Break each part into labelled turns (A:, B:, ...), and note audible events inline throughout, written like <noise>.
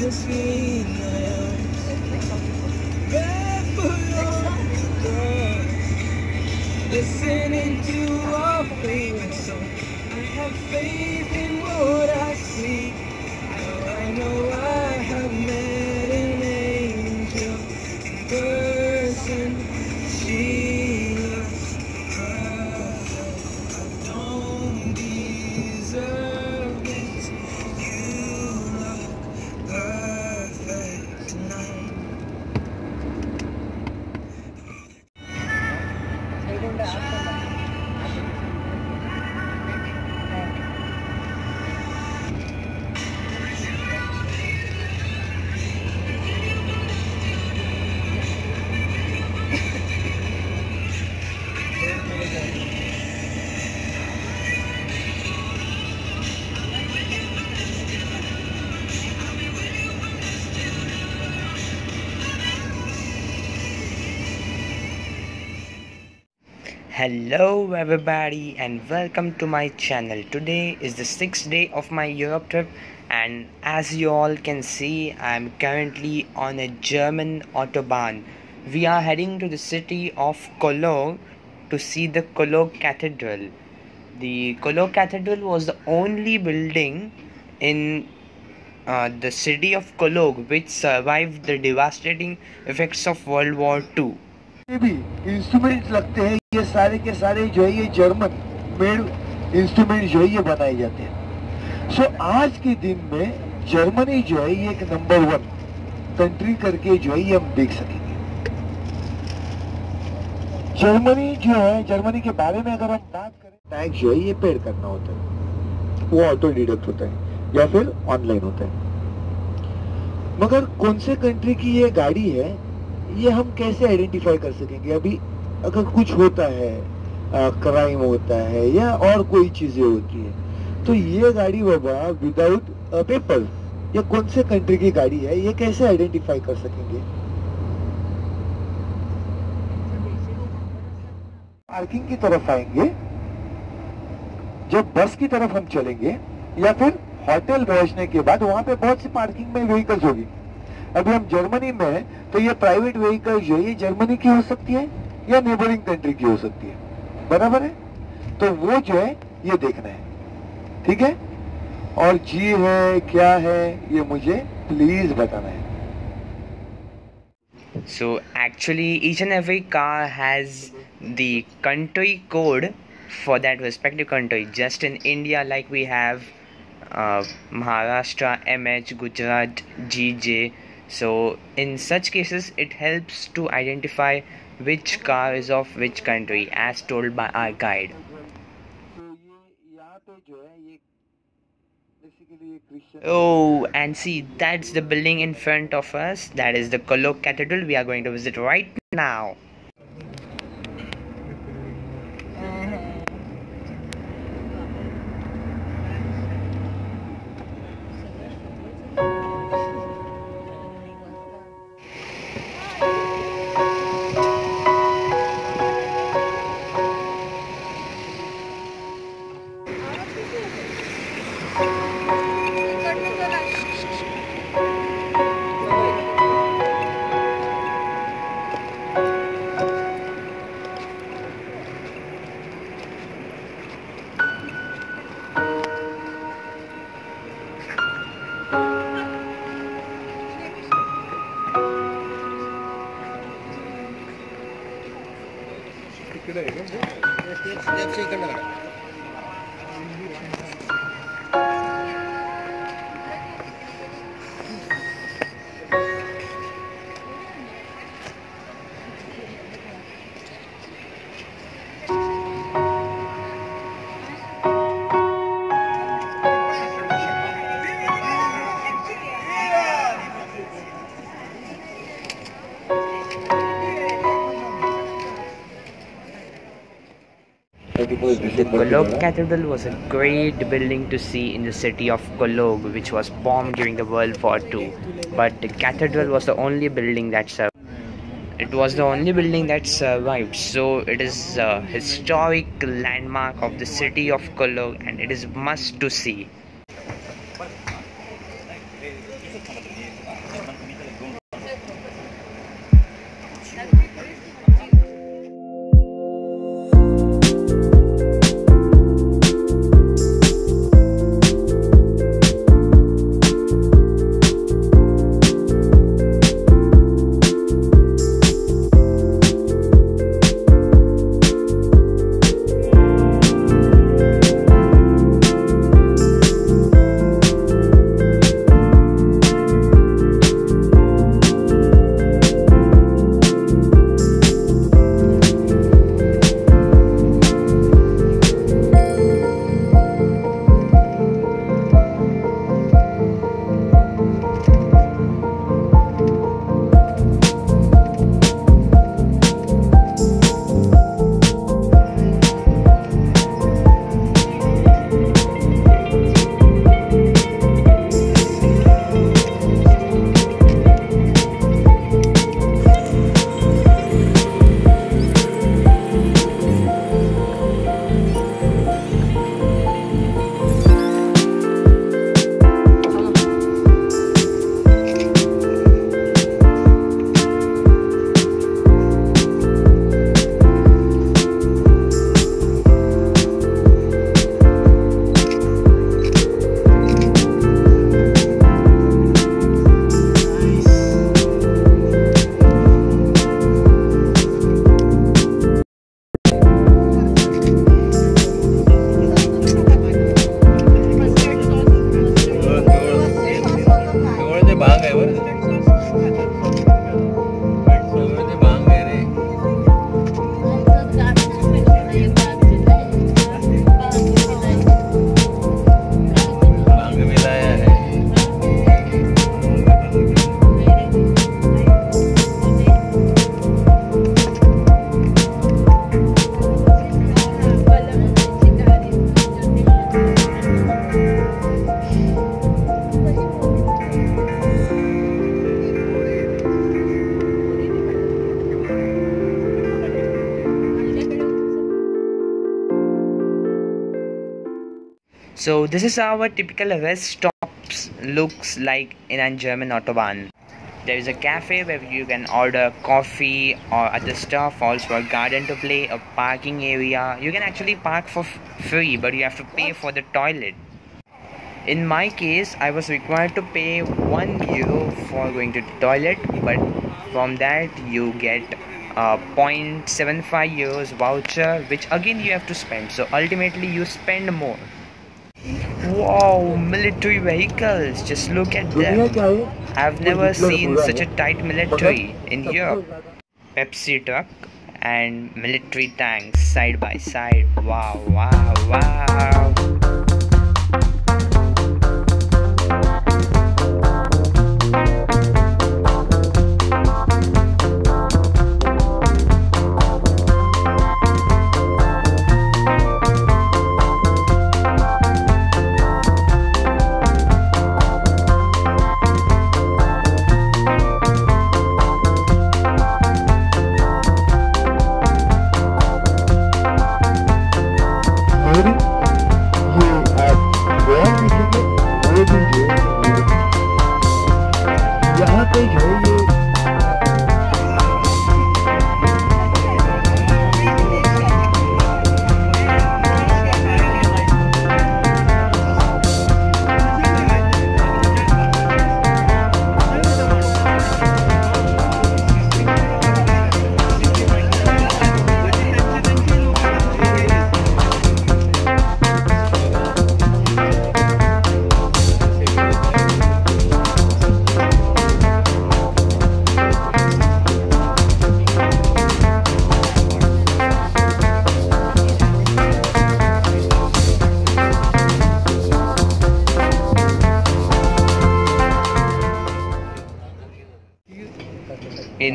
A: between us. Barefoot on the grass, listening to our favorite song. I have faith
B: Hello everybody and welcome to my channel. Today is the sixth day of my Europe trip and as you all can see I am currently on a German autobahn. We are heading to the city of Cologne to see the Cologne Cathedral. The Cologne Cathedral was the only building in uh, the city of Cologne which survived the devastating effects of World War II.
C: ये भी instrument लगते हैं ये सारे के सारे जो है ये जर्मन मेड इंस्ट्रूमेंट जो है ये बनाए जाते हैं। सो so, आज के दिन में जर्मनी जो है ये एक नंबर वन कंट्री करके जो है ये हम देख सकेंगे। जर्मनी जो है जर्मनी के बारे में अगर हम बात करें टैक्स जो है ये पेड करना होता है। वो ऑटो डिडक्ट होता है या फिर ऑनलाइन होता है। मगर कौन से कंट्री की ये गाड़ी है ये हम कैसे आइडेंटिफाई कर सकेंगे? अभी अगर कुछ होता है क्राइम होता है या और कोई चीज़ें होती है तो ये गाड़ी बाबा विदाउट पेपर ये कौन से कंट्री की गाड़ी है? ये कैसे आइडेंटिफाई कर सकेंगे? पार्किंग की तरफ़ आएँगे, जब बस की तरफ़ हम चलेंगे या फिर होटल पहुँचने के बाद, वहाँ पे बहुत सी पार्किंग में व्हीकल्स होगी। अभी हम जर्मनी में तो ये प्राइवेट व्हीकल जो है, ये जर्मनी की हो सकती है या नेबरिंग कंट्री की हो सकती है? बराबर है? तो वो जो है, ये देखना है। ठीक है? और जी है, क्या है, ये मुझे प्लीज़ बताना है।
B: So actually each and every car has the code for that respective country just in India like we have Maharashtra M H Gujarat G J so in such cases it helps to identify which car is of which country as told by our guide Oh, and see, that's the building in front of us. That is the Cologne Cathedral we are going to visit right now. The Cologne Cathedral was a great building to see in the city of Cologne, which was bombed during the World War II. But the cathedral was the only building that survived. It was the only building that survived, so it is a historic landmark of the city of Cologne, and it is must to see. So this is our typical rest stops looks like in a German autobahn. There is a cafe where you can order coffee or other stuff, also a garden to play, a parking area. You can actually park for free, but you have to pay for the toilet. In my case, I was required to pay 1 euro for going to the toilet, but from that you get a 0.75 euros voucher, which again you have to spend. So ultimately you spend more. Wow, military vehicles! Just look at them. I've never seen such a tight military in Europe. Pepsi truck and military tanks side by side. Wow, wow, wow.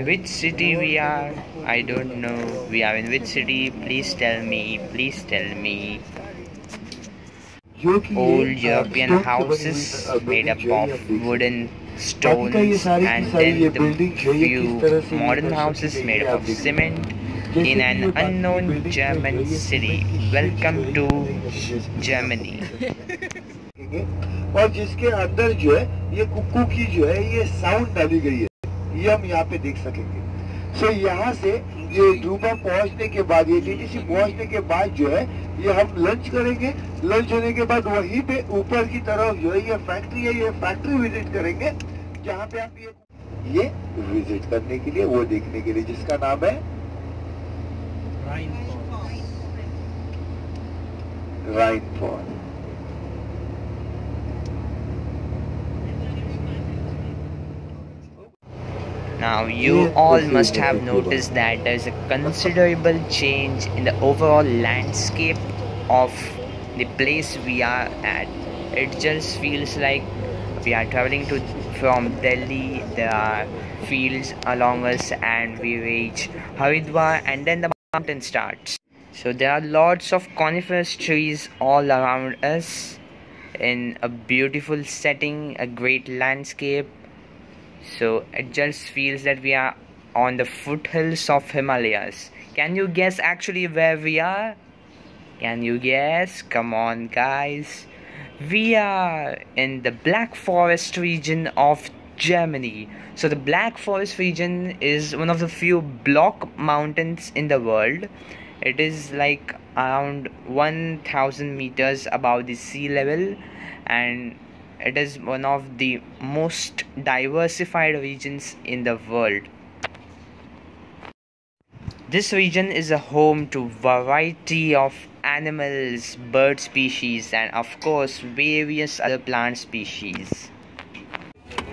B: In which city we are? I don't know. We are in which city? Please tell me. Please tell me.
C: जो कि ये,
B: Old
C: uh,
B: European
C: stone से बनी
B: houses
C: हुई, uh,
B: made
C: building
B: up
C: जो है
B: of
C: ये आप देख
B: wooden
C: सकते हैं। बाकी का ये
B: stones
C: सारी की
B: and
C: सारी ये
B: then
C: building जो
B: the
C: है ये किस तरह
B: few
C: से ये
B: modern
C: construct
B: houses
C: की गई
B: made
C: है,
B: up
C: आप
B: of
C: देख सकते हैं।
B: cement
C: जैसे
B: in
C: कि
B: an
C: ये बाकी
B: unknown
C: building जो है
B: German
C: ये
B: city.
C: cement की
B: Welcome
C: sheet
B: to
C: जो है ये building
B: Germany.
C: देखेंगे। और जिसके अंदर जो है ये कुक्कू की जो है ये साउंड डाली गई है ये हम यहाँ पे देख सकेंगे। सो so, यहाँ से ये डूबा पहुँचने के बाद ये टीटीसी पहुँचने के बाद जो है ये हम लंच करेंगे। लंच होने के बाद वहीं पे ऊपर की तरफ़ जो है ये फैक्ट्री है ये फैक्ट्री विज़िट करेंगे जहाँ पे आप ये ये विज़िट करने के लिए वो देखने के लिए जिसका नाम है राइनफॉल
B: Now, you all must have noticed that there's a considerable change in the overall landscape of the place we are at. It just feels like we are traveling to from Delhi. There are fields along us, and we reach Haridwar, and then the mountain starts. So there are lots of coniferous trees all around us in a beautiful setting, a great landscape so it just feels that we are on the foothills of Himalayas. Can you guess actually where we are? Can you guess? Come on, guys. We are in the Black Forest region of Germany. So, the Black Forest region is one of the few block mountains in the world. It is like around 1000 meters above the sea level and it is one of the most diversified regions in the world. This region is a home to variety of animals, bird species and of course various other plant species.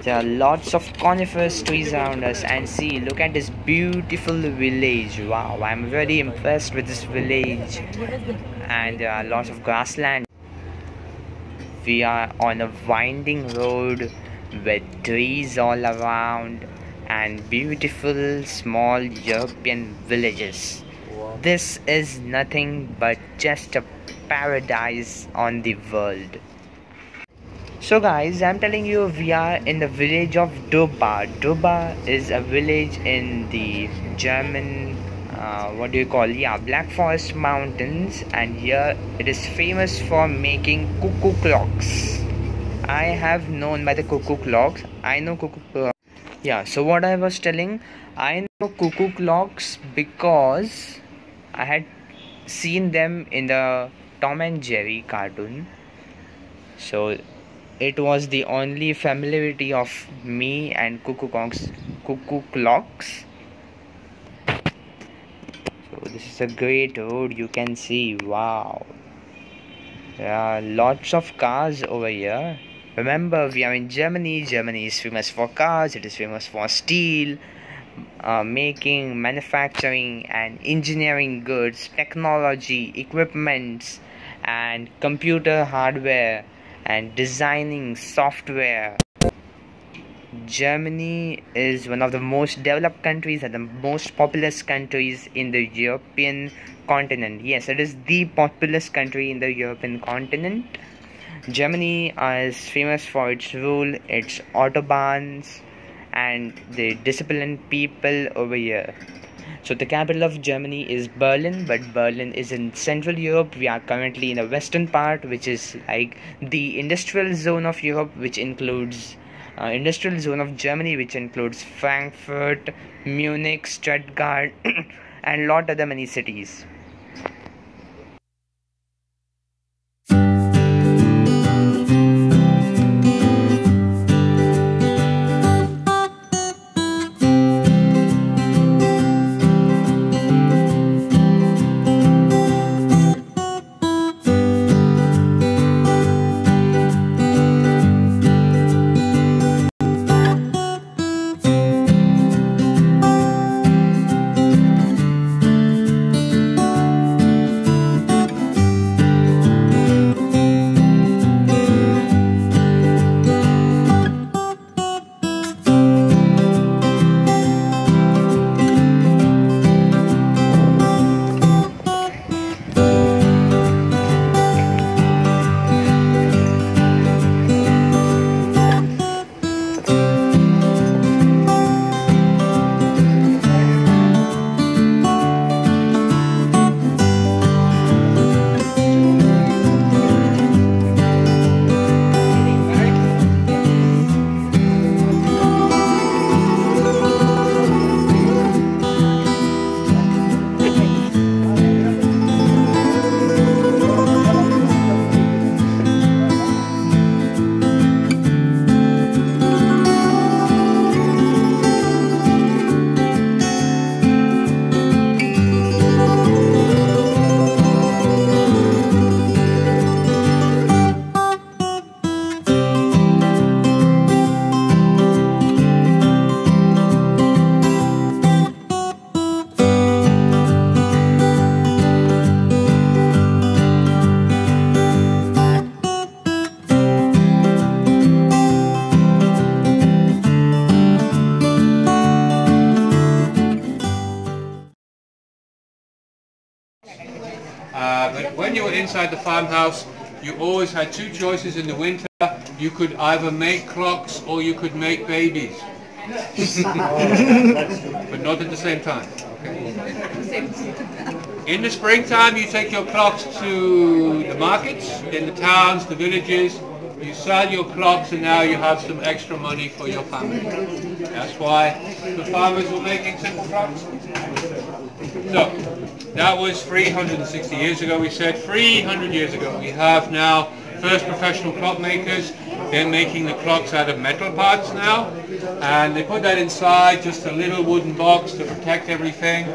B: There are lots of coniferous trees around us and see look at this beautiful village. Wow, I'm very impressed with this village and there are lots of grassland. We are on a winding road with trees all around and beautiful small European villages. This is nothing but just a paradise on the world. So, guys, I'm telling you, we are in the village of Duba. Duba is a village in the German uh, what do you call? Yeah Black Forest Mountains and here it is famous for making cuckoo clocks. I have known by the cuckoo clocks. I know cuckoo clocks yeah so what I was telling I know cuckoo clocks because I had seen them in the Tom and Jerry cartoon. So it was the only familiarity of me and cuckoo clocks cuckoo clocks this is a great road you can see wow. There are lots of cars over here. Remember we are in germany germany is famous for cars it is famous for steel uh, making manufacturing and engineering goods technology equipments and computer hardware and designing software Germany is one of the most developed countries and the most populous countries in the European continent. Yes, it is the populous country in the European continent. Germany is famous for its rule, its autobahns, and the disciplined people over here. So the capital of Germany is Berlin, but Berlin is in Central Europe. We are currently in the western part, which is like the industrial zone of Europe, which includes uh, industrial zone of Germany, which includes Frankfurt, Munich, Stuttgart, <coughs> and lot other many cities.
D: When you were inside the farmhouse, you always had two choices in the winter. You could either make clocks or you could make babies. <laughs> but not at the same time. In the springtime, you take your clocks to the markets, in the towns, the villages. You sell your clocks and now you have some extra money for your family. That's why the farmers were making simple clocks. So, that was 360 years ago, we said. 300 years ago. We have now first professional clockmakers. They're making the clocks out of metal parts now. And they put that inside, just a little wooden box to protect everything.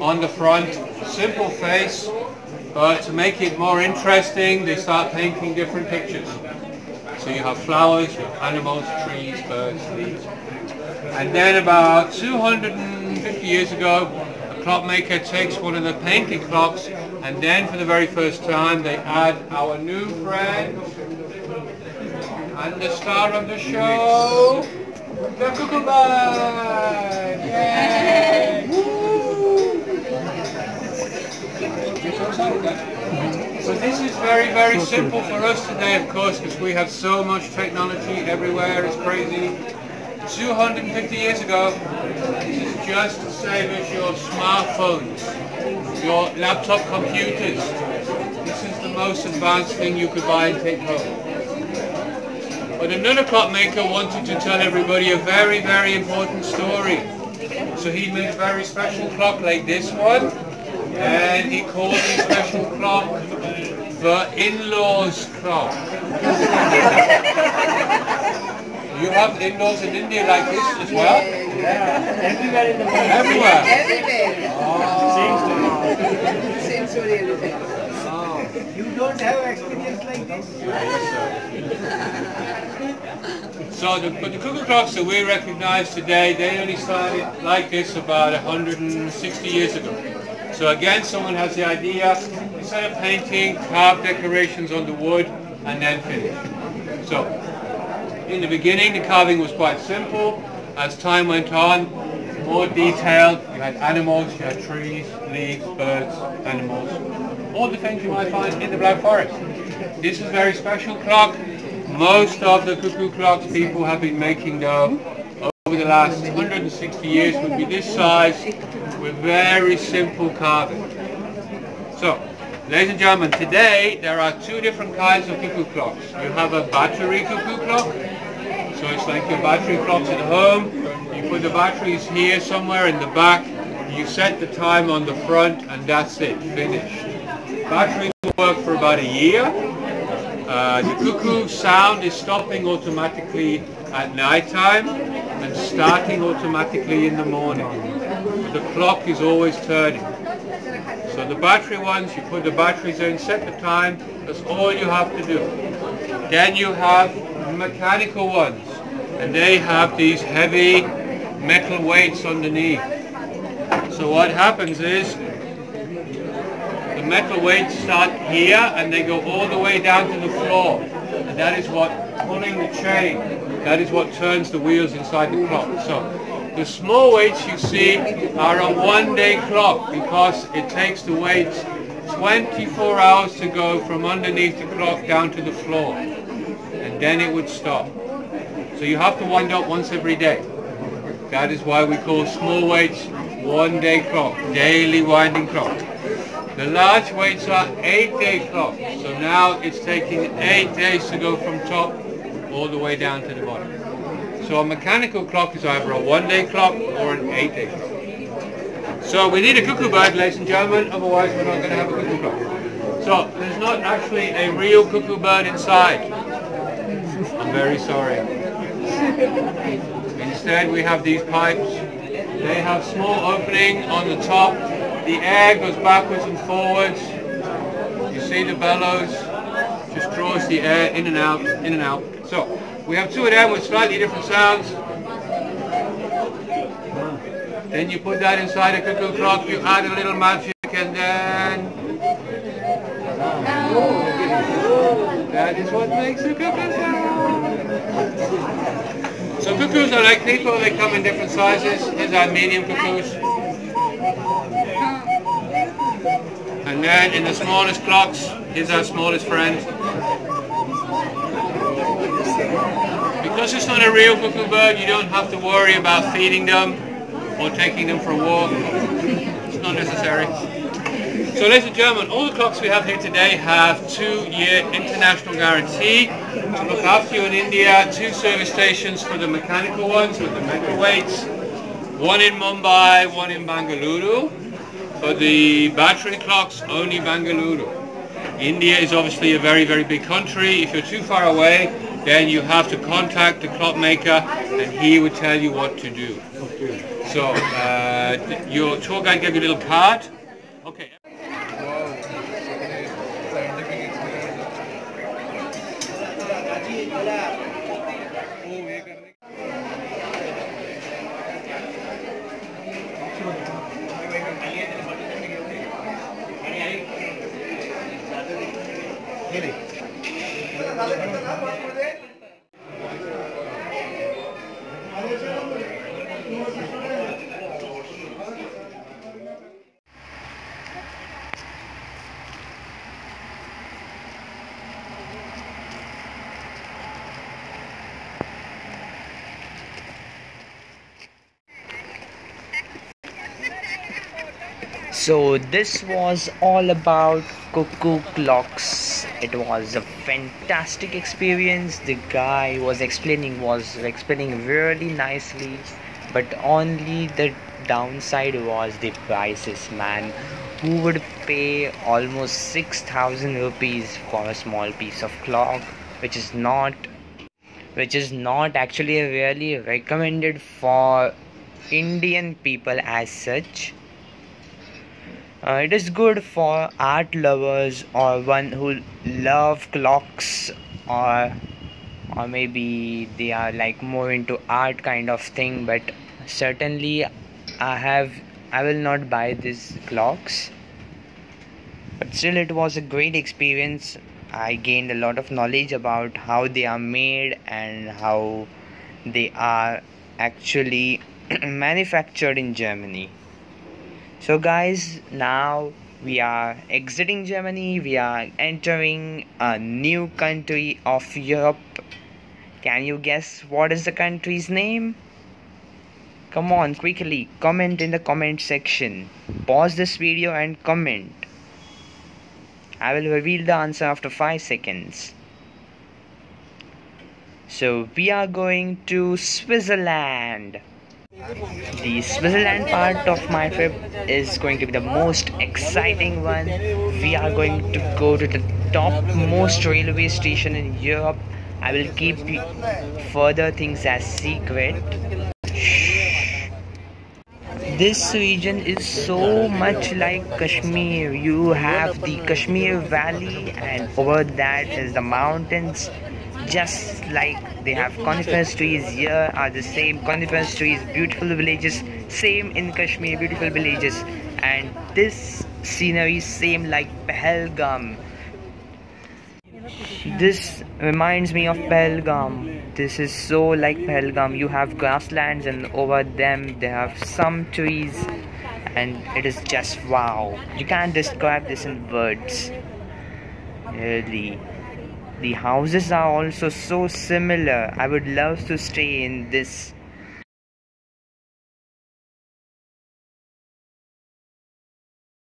D: On the front, simple face. But to make it more interesting, they start painting different pictures. So you have flowers, you have animals, trees, birds, leaves. And then about 250 years ago, a clockmaker takes one of the painted clocks and then for the very first time they add our new friend and the star of the show, the cuckoo bird! Yay! So this is very, very simple for us today, of course, because we have so much technology everywhere, it's crazy. 250 years ago, this is just the same as your smartphones, your laptop computers. This is the most advanced thing you could buy and take home. But another clock maker wanted to tell everybody a very, very important story. So he made a very special clock like this one, and he called the special clock the in-laws clock. you have in-laws in India like this as well?
A: Everywhere in the world.
D: Everywhere.
E: Everywhere. Same story everywhere.
A: You don't have experience like this?
D: So the, but the cuckoo clocks that we recognize today, they only started like this about 160 years ago. So again, someone has the idea, instead of painting, carve decorations on the wood and then finish. So in the beginning, the carving was quite simple. As time went on, more detailed. You had animals, you had trees, leaves, birds, animals. All the things you might find in the Black Forest. This is a very special clock. Most of the cuckoo clocks people have been making though over the last 160 years would be this size with very simple carving. So, ladies and gentlemen, today there are two different kinds of cuckoo clocks. You have a battery cuckoo clock, so it's like your battery clocks at home. You put the batteries here somewhere in the back, you set the time on the front and that's it, finished. Batteries will work for about a year. Uh, the cuckoo sound is stopping automatically at night time and starting automatically in the morning. The clock is always turning. So the battery ones, you put the batteries in, set the time, that's all you have to do. Then you have mechanical ones, and they have these heavy metal weights underneath. So what happens is, the metal weights start here and they go all the way down to the floor. And that is what, pulling the chain, that is what turns the wheels inside the clock. So the small weights you see are a one-day clock because it takes the weights 24 hours to go from underneath the clock down to the floor. And then it would stop. So you have to wind up once every day. That is why we call small weights one-day clock, daily winding clock. The large weights are eight-day clocks. So now it's taking eight days to go from top all the way down to the bottom. So a mechanical clock is either a one-day clock or an eight-day clock. So we need a cuckoo bird, ladies and gentlemen, otherwise we're not going to have a cuckoo clock. So there's not actually a real cuckoo bird inside. I'm very sorry. Instead we have these pipes. They have small opening on the top. The air goes backwards and forwards. You see the bellows. Just draws the air in and out, in and out. So we have two of them with slightly different sounds. Then you put that inside a cuckoo clock, you add a little magic and then... That is what makes a cuckoo sound. So cuckoos are like people, they come in different sizes. Here's our medium cuckoos. And then in the smallest clocks, here's our smallest friend. Because it's not a real cuckoo bird, you don't have to worry about feeding them or taking them for a walk. It's not necessary. So ladies and gentlemen, all the clocks we have here today have two-year international guarantee to look after you in India, two service stations for the mechanical ones with the metal weights, one in Mumbai, one in Bangalore. For the battery clocks, only Bangalore. India is obviously a very, very big country. If you're too far away, then you have to contact the clockmaker and he will tell you what to do. Okay. So uh, your tour guide gave you a little card. Okay.
B: কে রে So this was all about cuckoo clocks. It was a fantastic experience. The guy was explaining was explaining really nicely, but only the downside was the prices, man. Who would pay almost 6000 rupees for a small piece of clock which is not which is not actually really recommended for Indian people as such uh, it is good for art lovers or one who love clocks or or maybe they are like more into art kind of thing but certainly i have i will not buy these clocks. But still it was a great experience. I gained a lot of knowledge about how they are made and how they are actually <clears throat> manufactured in germany so guys now we are exiting germany. We are entering a new country of europe. Can you guess what is the country's name? Come on quickly comment in the comment section. Pause this video and comment. I will reveal the answer after 5 seconds. So we are going to switzerland the Switzerland part of my trip is going to be the most exciting one. We are going to go to the topmost railway station in Europe. I will keep further things as secret. This region is so much like Kashmir. You have the Kashmir Valley and over that is the mountains just like they have coniferous trees here are the same. Coniferous trees beautiful villages same in kashmir beautiful villages. And this scenery same like pahalgam. This reminds me of pahalgam. This is so like pahalgam. You have grasslands and over them there are some trees. And it is just wow. You can't describe this in words really the houses are also so similar. I would love to stay in this